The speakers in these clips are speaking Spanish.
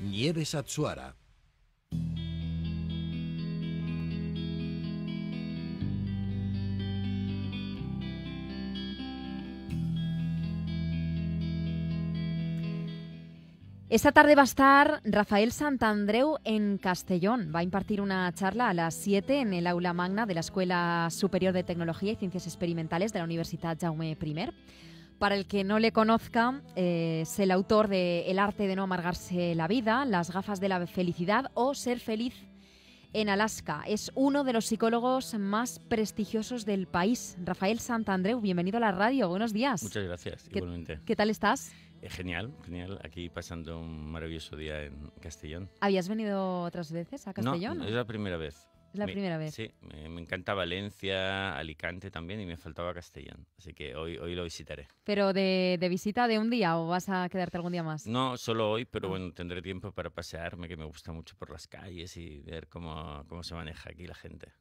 Nieves Atsuara. Esta tarde va a estar Rafael Santandreu en Castellón. Va a impartir una charla a las 7 en el aula magna de la Escuela Superior de Tecnología y Ciencias Experimentales de la Universidad Jaume I. Para el que no le conozca, eh, es el autor de El arte de no amargarse la vida, Las gafas de la felicidad o Ser feliz en Alaska. Es uno de los psicólogos más prestigiosos del país. Rafael Santandreu, bienvenido a la radio. Buenos días. Muchas gracias, ¿Qué, igualmente. ¿Qué tal estás? Eh, genial, genial. Aquí pasando un maravilloso día en Castellón. ¿Habías venido otras veces a Castellón? No, es la primera vez. Es la Me- primera vez. Sí, me, me encanta Valencia, Alicante también y me faltaba Castellón. Así que hoy, hoy lo visitaré. ¿Pero de, de visita de un día o vas a quedarte algún día más? No solo hoy, pero Ah. bueno, tendré tiempo para pasearme, que me gusta mucho por las calles y ver cómo, cómo se maneja aquí la gente.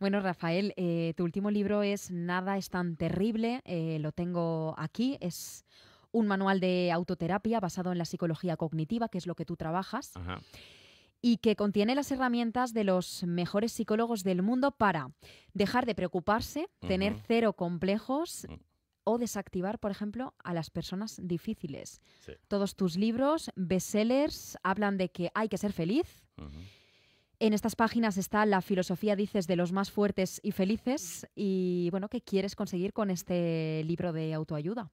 Bueno, Rafael, eh, tu último libro es Nada es tan terrible. eh, lo tengo aquí. Es un manual de autoterapia basado en la psicología cognitiva, que es lo que tú trabajas, Ajá. Y que contiene las herramientas de los mejores psicólogos del mundo para dejar de preocuparse, tener cero complejos Mm. o desactivar, por ejemplo, a las personas difíciles. Sí. Todos tus libros, bestsellers, hablan de que hay que ser feliz. En estas páginas está la filosofía, dices, de los más fuertes y felices. Y bueno, ¿qué quieres conseguir con este libro de autoayuda?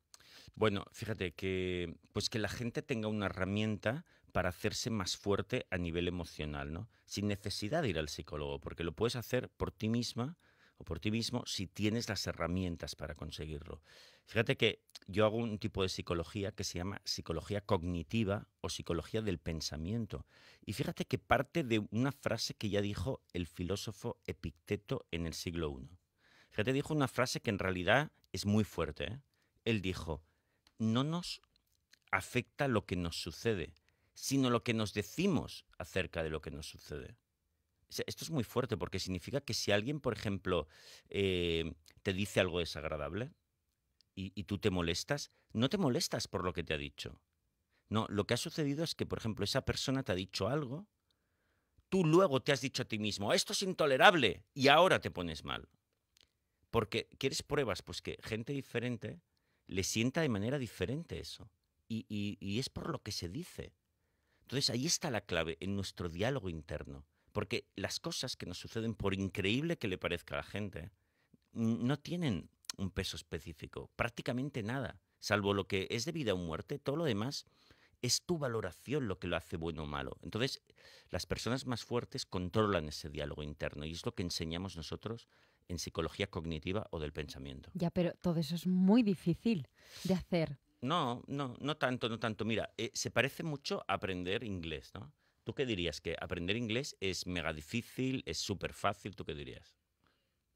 Bueno, fíjate que pues que la gente tenga una herramienta para hacerse más fuerte a nivel emocional, ¿no? Sin necesidad de ir al psicólogo, porque lo puedes hacer por ti misma o por ti mismo si tienes las herramientas para conseguirlo. Fíjate que yo hago un tipo de psicología que se llama psicología cognitiva o psicología del pensamiento. Y fíjate que parte de una frase que ya dijo el filósofo Epicteto en el siglo I. Fíjate, dijo una frase que en realidad es muy fuerte. ¿eh? Él dijo, no nos afecta lo que nos sucede, sino lo que nos decimos acerca de lo que nos sucede. Esto es muy fuerte porque significa que si alguien, por ejemplo, eh, te dice algo desagradable y, tú te molestas, no te molestas por lo que te ha dicho. No, lo que ha sucedido es que, por ejemplo, esa persona te ha dicho algo, tú luego te has dicho a ti mismo, esto es intolerable, y ahora te pones mal. Porque, ¿quieres pruebas? Pues que gente diferente le sienta de manera diferente eso. Y es por lo que se dice. Entonces ahí está la clave, en nuestro diálogo interno. Porque las cosas que nos suceden, por increíble que le parezca a la gente, no tienen un peso específico, prácticamente nada. Salvo lo que es de vida o muerte, todo lo demás es tu valoración lo que lo hace bueno o malo. Entonces, las personas más fuertes controlan ese diálogo interno y es lo que enseñamos nosotros en psicología cognitiva o del pensamiento. Ya, pero todo eso es muy difícil de hacer. No, no, no tanto, no tanto. Mira, eh, se parece mucho a aprender inglés, ¿no? ¿Tú qué dirías? ¿Que aprender inglés es mega difícil, es súper fácil? ¿Tú qué dirías?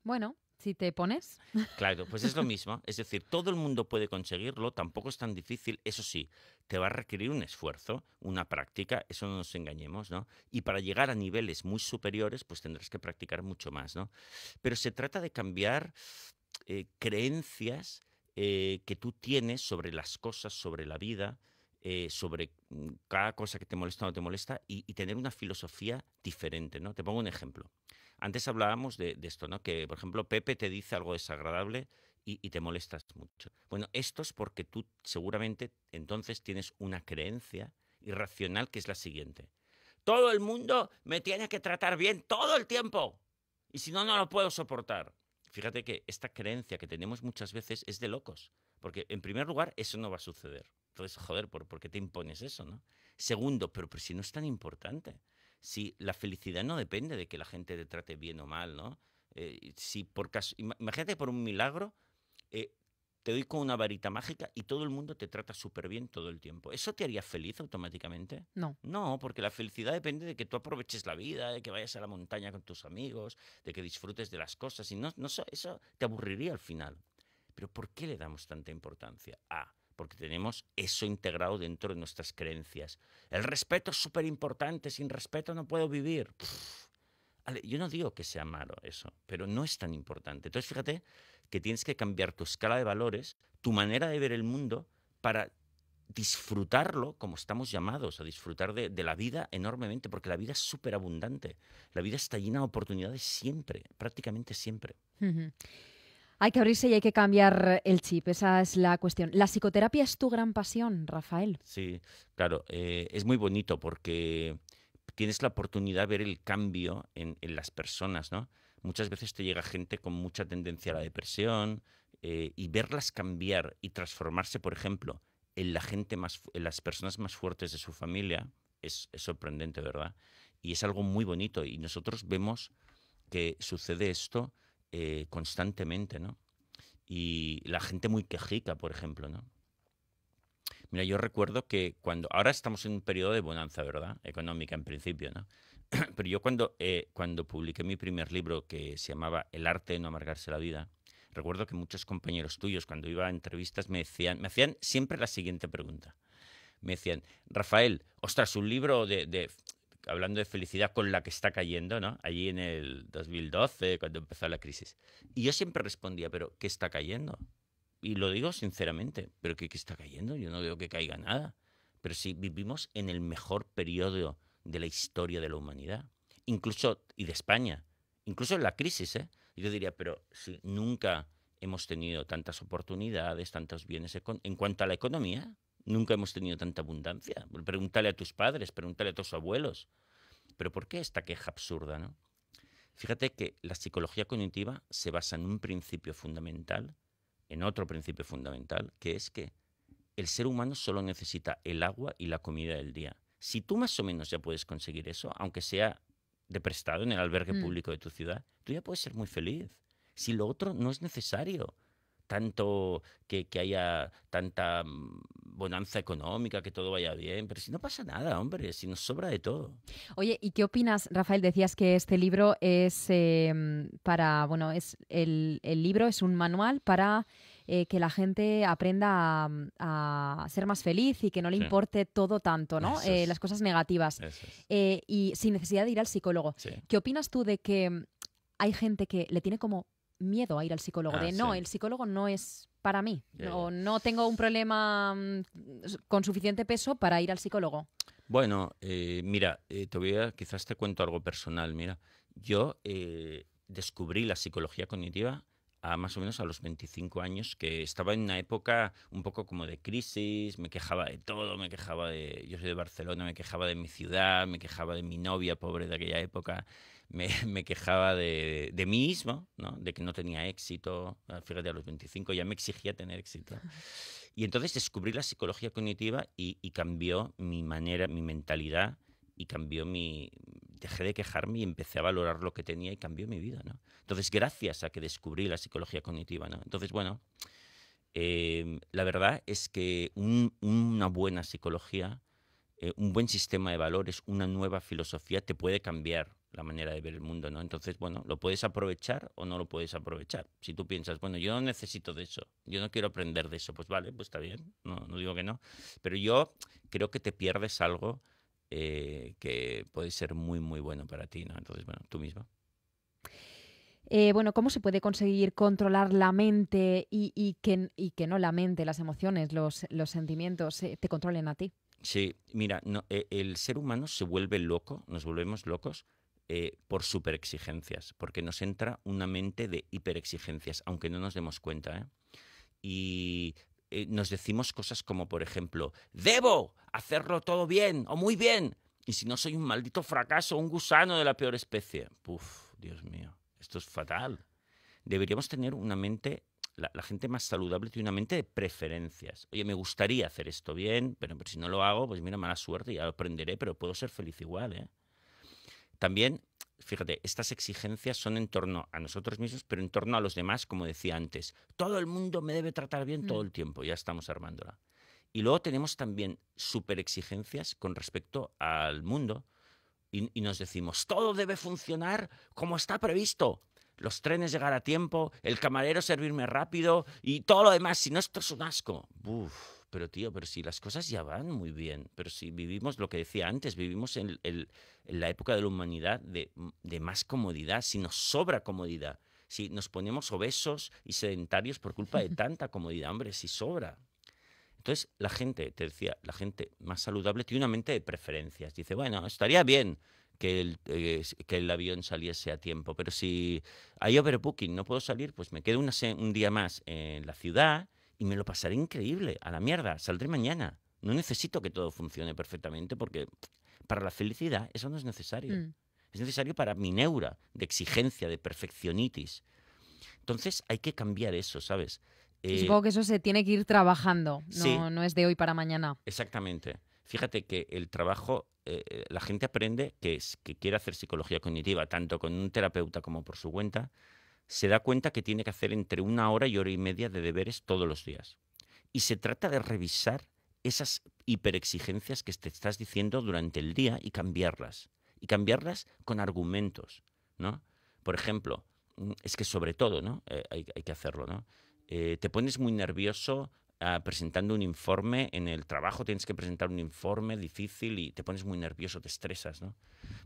Bueno, si te pones. Claro, pues es lo mismo. Es decir, todo el mundo puede conseguirlo, tampoco es tan difícil. Eso sí, te va a requerir un esfuerzo, una práctica, eso no nos engañemos, ¿no? Y para llegar a niveles muy superiores, pues tendrás que practicar mucho más, ¿no? Pero se trata de cambiar eh, creencias eh, que tú tienes sobre las cosas, sobre la vida, eh, sobre mm, cada cosa que te molesta o no te molesta y, tener una filosofía diferente, ¿no? Te pongo un ejemplo. Antes hablábamos de, de esto, ¿no? Que, por ejemplo, Pepe te dice algo desagradable y, y te molestas mucho. Bueno, esto es porque tú seguramente entonces tienes una creencia irracional que es la siguiente. Todo el mundo me tiene que tratar bien todo el tiempo. Y si no, no lo puedo soportar. Fíjate que esta creencia que tenemos muchas veces es de locos. Porque, en primer lugar, eso no va a suceder. Entonces, joder, ¿por, por qué te impones eso, no? Segundo, pero, pero si no es tan importante. Si la felicidad no depende de que la gente te trate bien o mal, ¿no? Eh, si por caso, ima- imagínate por un milagro, eh, te doy con una varita mágica y todo el mundo te trata súper bien todo el tiempo. ¿Eso te haría feliz automáticamente? No. No, porque la felicidad depende de que tú aproveches la vida, de que vayas a la montaña con tus amigos, de que disfrutes de las cosas. Y no, no so- eso te aburriría al final. Pero ¿por qué le damos tanta importancia? Ah, porque tenemos eso integrado dentro de nuestras creencias. El respeto es súper importante, sin respeto no puedo vivir. Pff, yo no digo que sea malo eso, pero no es tan importante. Entonces fíjate que tienes que cambiar tu escala de valores, tu manera de ver el mundo, para disfrutarlo como estamos llamados, a disfrutar de, de la vida enormemente, porque la vida es súper abundante. La vida está llena de oportunidades siempre, prácticamente siempre. Hay que abrirse y hay que cambiar el chip, esa es la cuestión. ¿La psicoterapia es tu gran pasión, Rafael? Sí, claro, eh, es muy bonito porque tienes la oportunidad de ver el cambio en, en, las personas, ¿no? Muchas veces te llega gente con mucha tendencia a la depresión eh, y verlas cambiar y transformarse, por ejemplo, en la gente más, en las personas más fuertes de su familia, es, sorprendente, ¿verdad? Y es algo muy bonito y nosotros vemos que sucede esto eh, constantemente, ¿no? Y la gente muy quejica, por ejemplo, ¿no? Mira, yo recuerdo que cuando, ahora estamos en un periodo de bonanza, ¿verdad? Económica en principio, ¿no? Pero yo cuando, eh, cuando publiqué mi primer libro que se llamaba El arte de no amargarse la vida, recuerdo que muchos compañeros tuyos cuando iba a entrevistas me decían, me hacían siempre la siguiente pregunta. Me decían, Rafael, ostras, un libro de, de hablando de felicidad con la que está cayendo, ¿no? Allí en el 2012, cuando empezó la crisis. Y yo siempre respondía, pero ¿qué está cayendo? Y lo digo sinceramente, ¿pero qué, está cayendo? Yo no veo que caiga nada. Pero si vivimos en el mejor periodo de la historia de la humanidad, incluso, y de España, incluso en la crisis, ¿eh? Yo diría, pero si nunca hemos tenido tantas oportunidades, tantos bienes en cuanto a la economía, Nunca hemos tenido tanta abundancia. Pregúntale a tus padres, pregúntale a tus abuelos. Pero ¿por qué esta queja absurda? ¿no? Fíjate que la psicología cognitiva se basa en un principio fundamental, en otro principio fundamental, que es que el ser humano solo necesita el agua y la comida del día. Si tú más o menos ya puedes conseguir eso, aunque sea de prestado en el albergue mm. público de tu ciudad, tú ya puedes ser muy feliz. Si lo otro no es necesario, tanto que, que haya tanta mm, bonanza económica, que todo vaya bien, pero si no pasa nada, hombre, si nos sobra de todo. Oye, ¿y qué opinas, Rafael? Decías que este libro es em, para, bueno, es el, el, libro es un manual para eh, que la gente aprenda a, ser más feliz y que no le importe todo tanto, ¿no? Eh, las cosas negativas. Eh, y sin necesidad de ir al psicólogo. ¿Qué opinas tú de que hay gente que le tiene como miedo a ir al psicólogo? de ah, no, el psicólogo no es para mí. No, no tengo un problema mm, con suficiente peso para ir al psicólogo. Bueno, eh, mira, eh, todavía quizás te cuento algo personal. Mira, yo eh, descubrí la psicología cognitiva a más o menos a los 25 años, que estaba en una época un poco como de crisis, me quejaba de todo, me quejaba de, yo soy de Barcelona, me quejaba de mi ciudad, me quejaba de mi novia pobre de aquella época, me, me quejaba de, de, mí mismo, ¿no? de que no tenía éxito. Ah, fíjate, a los 25 ya me exigía tener éxito. Y entonces descubrí la psicología cognitiva y, y cambió mi manera, mi mentalidad y cambió mi... Dejé de quejarme y empecé a valorar lo que tenía y cambió mi vida, ¿no? Entonces, gracias a que descubrí la psicología cognitiva, ¿no? Entonces, bueno, eh, la verdad es que un, una buena psicología, eh, un buen sistema de valores, una nueva filosofía te puede cambiar la manera de ver el mundo, ¿no? Entonces, bueno, lo puedes aprovechar o no lo puedes aprovechar. Si tú piensas, bueno, yo no necesito de eso, yo no quiero aprender de eso, pues vale, pues está bien, no, no digo que no. Pero yo creo que te pierdes algo eh, que puede ser muy, muy bueno para ti, ¿no? Entonces, bueno, tú mismo. Eh, bueno, ¿cómo se puede conseguir controlar la mente y, y, que, y que no la mente, las emociones, los, los sentimientos eh, te controlen a ti? Sí, mira, no, el ser humano se vuelve loco, nos volvemos locos por superexigencias, porque nos entra una mente de hiperexigencias, aunque no nos demos cuenta. ¿eh? Y eh, nos decimos cosas como, por ejemplo, debo hacerlo todo bien o muy bien, y si no soy un maldito fracaso, un gusano de la peor especie. Uf, Dios mío, esto es fatal. Deberíamos tener una mente la, gente más saludable tiene una mente de preferencias. Oye, me gustaría hacer esto bien, pero, pero, si no lo hago, pues mira, mala suerte, ya lo aprenderé, pero puedo ser feliz igual, ¿eh? También, fíjate, estas exigencias son en torno a nosotros mismos, pero en torno a los demás, como decía antes. Todo el mundo me debe tratar bien todo mm. el tiempo, ya estamos armándola. Y luego tenemos también super exigencias con respecto al mundo y, y, nos decimos, todo debe funcionar como está previsto. Los trenes llegar a tiempo, el camarero servirme rápido y todo lo demás, si no esto es un asco. Uf pero tío, pero si las cosas ya van muy bien, pero si vivimos lo que decía antes, vivimos en, en la época de la humanidad de, de, más comodidad, si nos sobra comodidad, si nos ponemos obesos y sedentarios por culpa de tanta comodidad, hombre, si sobra. Entonces, la gente, te decía, la gente más saludable tiene una mente de preferencias. Dice, bueno, estaría bien que el, eh, que el avión saliese a tiempo, pero si hay overbooking, no puedo salir, pues me quedo un día más en la ciudad y me lo pasaré increíble, a la mierda, saldré mañana. No necesito que todo funcione perfectamente porque para la felicidad eso no es necesario. Mm. Es necesario para mi neura de exigencia, de perfeccionitis. Entonces hay que cambiar eso, ¿sabes? Eh, supongo que eso se tiene que ir trabajando, no, no es de hoy para mañana. Exactamente. Fíjate que el trabajo, eh, eh, la gente aprende que, que quiere hacer psicología cognitiva, tanto con un terapeuta como por su cuenta, se da cuenta que tiene que hacer entre una hora y hora y media de deberes todos los días. Y se trata de revisar esas hiperexigencias que te estás diciendo durante el día y cambiarlas. Y cambiarlas con argumentos, ¿no? Por ejemplo, mm, es que sobre todo, ¿no? Eh, hay, que hacerlo, ¿no? Eh, te pones muy nervioso ah, presentando un informe en el trabajo, tienes que presentar un informe difícil y te pones muy nervioso, te estresas, ¿no?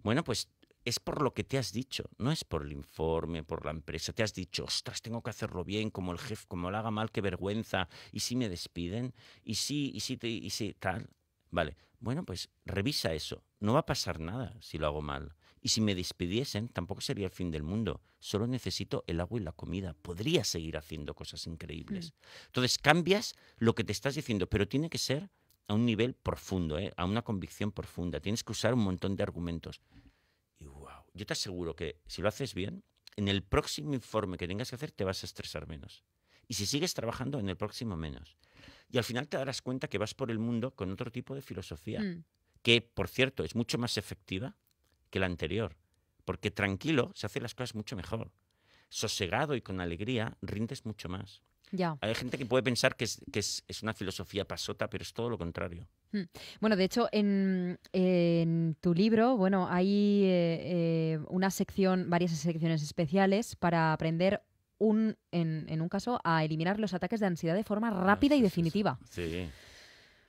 Bueno, pues es por lo que te has dicho, no es por el informe, por la empresa. Te has dicho, ostras, tengo que hacerlo bien, como el jefe, como lo haga mal, qué vergüenza. ¿Y si me despiden? ¿Y si, y si, te, y si tal? Vale, bueno, pues revisa eso. No va a pasar nada si lo hago mal. Y si me despidiesen, tampoco sería el fin del mundo. Solo necesito el agua y la comida. Podría seguir haciendo cosas increíbles. Mm. Entonces cambias lo que te estás diciendo, pero tiene que ser a un nivel profundo, ¿eh? a una convicción profunda. Tienes que usar un montón de argumentos yo te aseguro que si lo haces bien, en el próximo informe que tengas que hacer te vas a estresar menos. Y si sigues trabajando, en el próximo menos. Y al final te darás cuenta que vas por el mundo con otro tipo de filosofía, mm. que, por cierto, es mucho más efectiva que la anterior. Porque tranquilo se hacen las cosas mucho mejor. Sosegado y con alegría rindes mucho más. Hay gente que puede pensar que, es, que es, una filosofía pasota, pero es todo lo contrario. Hmm. Bueno, de hecho, en, tu libro, bueno, hay eh, eh, una sección, varias secciones especiales para aprender un, en, un caso, a eliminar los ataques de ansiedad de forma ah, rápida y definitiva. Sí.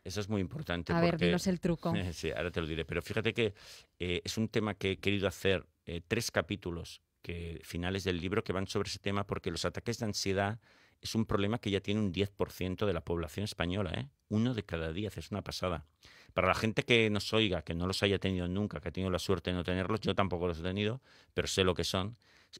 Eso es muy importante. A ver, dinos el truco. sí, ahora te lo diré. Pero fíjate que eh, es un tema que he querido hacer tres capítulos que, finales del libro que van sobre ese tema porque los ataques de ansiedad es un problema que ya tiene un 10% de la población española, ¿eh? Uno de cada diez, es una pasada. Para la gente que nos oiga, que no los haya tenido nunca, que ha tenido la suerte de no tenerlos, yo tampoco los he tenido, pero sé lo que son,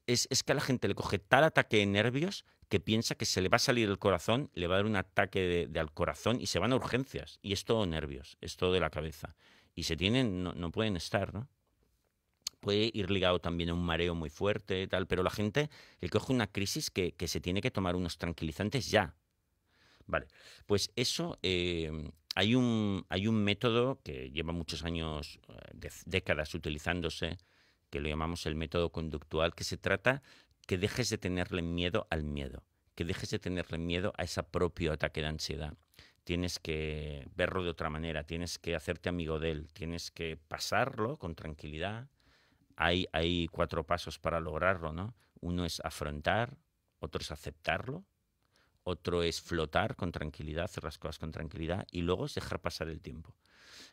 es, que a la gente le coge tal ataque de nervios que piensa que se le va a salir el corazón, le va a dar un ataque de, al corazón y se van a urgencias. Y es todo nervios, es todo de la cabeza. Y se tienen, no, no pueden estar, ¿no? Puede ir ligado también a un mareo muy fuerte, tal, pero la gente le coge una crisis que, se tiene que tomar unos tranquilizantes ya. Vale, pues eso, em, hay, un, hay un método que lleva muchos años, eh, décadas utilizándose, que lo llamamos el método conductual, que se trata que dejes de tenerle miedo al miedo, que dejes de tenerle miedo a ese propio ataque de ansiedad. Tienes que verlo de otra manera, tienes que hacerte amigo de él, tienes que pasarlo con tranquilidad, hay, cuatro pasos para lograrlo, ¿no? Uno es afrontar, otro es aceptarlo, otro es flotar con tranquilidad, hacer las cosas con tranquilidad y luego es dejar pasar el tiempo.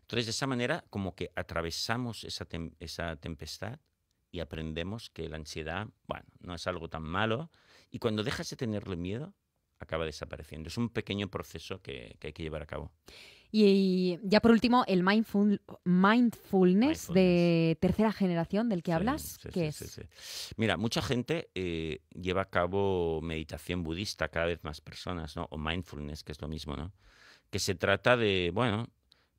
Entonces, de esa manera, como que atravesamos esa, tempestad y aprendemos que la ansiedad, bueno, no es algo tan malo y cuando dejas de tenerle miedo, acaba desapareciendo. Es un pequeño proceso que hay que llevar a cabo. Y ya por último, el mindful, mindfulness, de tercera generación del que hablas, ¿qué es? Mira, mucha gente eh, lleva a cabo meditación budista, cada vez más personas, ¿no? O mindfulness, que es lo mismo, ¿no? Que se trata de, bueno,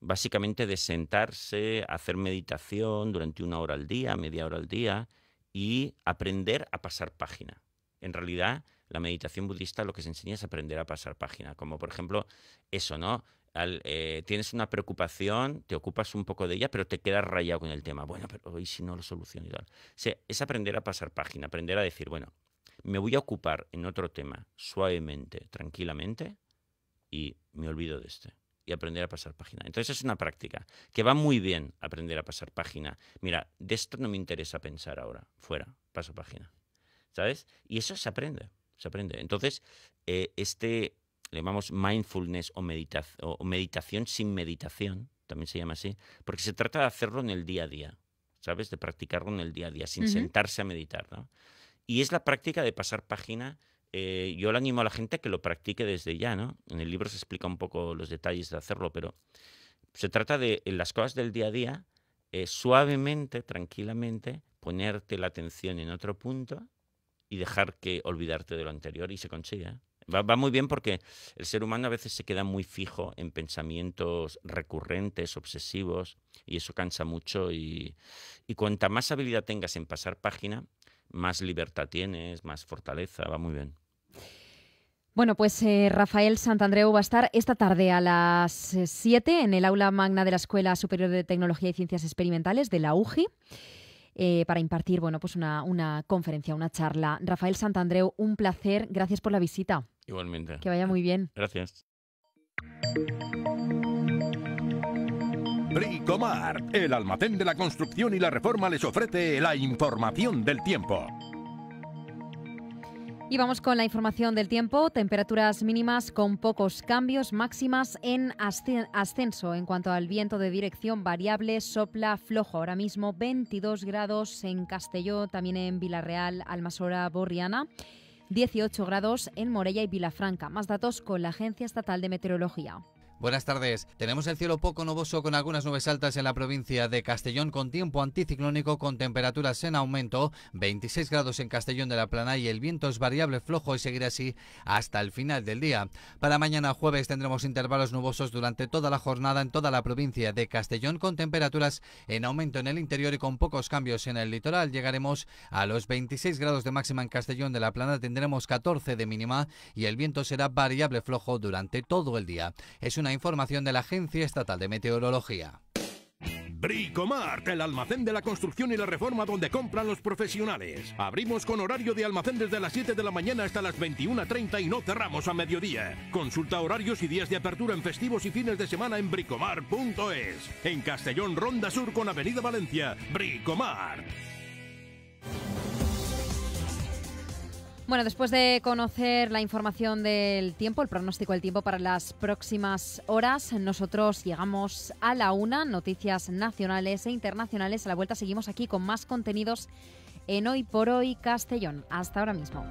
básicamente de sentarse, hacer meditación durante una hora al día, media hora al día, y aprender a pasar página. En realidad, la meditación budista lo que se enseña es aprender a pasar página, como por ejemplo eso, ¿no? Eh, tienes una preocupación, te ocupas un poco de ella, pero te quedas rayado con el tema. Bueno, pero hoy si no lo soluciono y tal? es aprender a pasar página, aprender a decir, bueno, me voy a ocupar en otro tema suavemente, tranquilamente, y me olvido de este. Y aprender a pasar página. Entonces es una práctica que va muy bien aprender a pasar página. Mira, de esto no me interesa pensar ahora. Fuera, paso página. ¿Sabes? Y eso se aprende. Se aprende. Entonces, eh, este, le llamamos mindfulness o, o, meditación sin meditación, también se llama así, porque se trata de hacerlo en el día a día, ¿sabes? De practicarlo en el día a día, sin sentarse a meditar, ¿no? Y es la práctica de pasar página eh, yo le animo a la gente a que lo practique desde ya, ¿no? En el libro se explica un poco los detalles de hacerlo, pero se trata de en las cosas del día a día, eh, suavemente, tranquilamente, ponerte la atención en otro punto y dejar que olvidarte de lo anterior y se consigue. Va, muy bien porque el ser humano a veces se queda muy fijo en pensamientos recurrentes, obsesivos, y eso cansa mucho. Y, y cuanta más habilidad tengas en pasar página, más libertad tienes, más fortaleza, va muy bien. Bueno, pues eh, Rafael Santandreu va a estar esta tarde a las 7 eh, en el aula magna de la Escuela Superior de Tecnología y Ciencias Experimentales de la UGI. Eh, para impartir bueno, pues una, una, conferencia, una charla. Rafael Santandreu, un placer. Gracias por la visita. Igualmente. Que vaya muy bien. Gracias. Bricomar, el almacén de la construcción y la reforma les ofrece la información del tiempo. Y vamos con la información del tiempo. Temperaturas mínimas con pocos cambios, máximas en ascenso. En cuanto al viento de dirección variable, sopla flojo. Ahora mismo 22 grados en Castelló, también en Villarreal, Almasora, Borriana. 18 grados en Morella y Vilafranca. Más datos con la Agencia Estatal de Meteorología. Buenas tardes. Tenemos el cielo poco nuboso con algunas nubes altas en la provincia de Castellón con tiempo anticiclónico con temperaturas en aumento, 26 grados en Castellón de la Plana y el viento es variable flojo y seguirá así hasta el final del día. Para mañana jueves tendremos intervalos nubosos durante toda la jornada en toda la provincia de Castellón con temperaturas en aumento en el interior y con pocos cambios en el litoral. Llegaremos a los 26 grados de máxima en Castellón de la Plana, tendremos 14 de mínima y el viento será variable flojo durante todo el día. Es una información de la Agencia Estatal de Meteorología. Bricomart, el almacén de la construcción y la reforma donde compran los profesionales. Abrimos con horario de almacén desde las 7 de la mañana hasta las 21.30 y no cerramos a mediodía. Consulta horarios y días de apertura en festivos y fines de semana en bricomart.es. En Castellón, Ronda Sur con Avenida Valencia. Bricomart. Bueno, después de conocer la información del tiempo, el pronóstico del tiempo para las próximas horas, nosotros llegamos a la una, noticias nacionales e internacionales. A la vuelta seguimos aquí con más contenidos en Hoy por Hoy Castellón. Hasta ahora mismo.